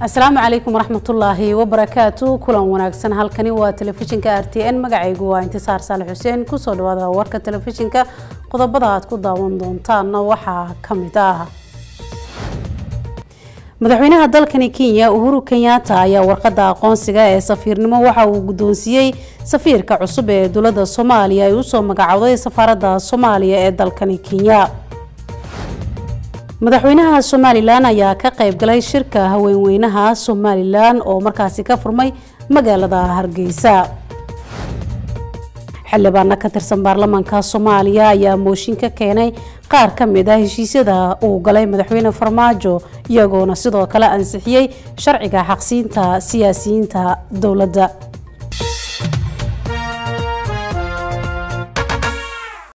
asalaamu calaykum waraxmatullaahi wabarakaatu kulan wanaagsan halkani waa telefishinka r t n. Magacaygu waa intisaar saale xuseen. Kusoo dhawaada warka telefishinka. Qodobada aad ku daawan doontaanna waxaa ka mid ah. Madaxweynaha dalkani kenya uhuru kenyatta ayaa warqada aqoonsiga ee safiirnimo waxa uu guddoonsiiyey safiirka cusub ee dowladda soomaaliya ay u soo magacowday safaaradda soomaaliya ee dalkani kenya madaxweynaha somalilan ayaa ka qayb galay shirka haweenweynaha somalilan oo markaasi ka furmay magaalada hargeysa. Xildhibaano ka tirsan baarlamaanka soomaaliya ayaa mooshin ka keenay qaar ka mid ah heshiisyada uu galay madaxweyne farmaajo iyagoona sidoo kale ansixiyey sharciga xaqsiinta siyaasiyiinta dowladda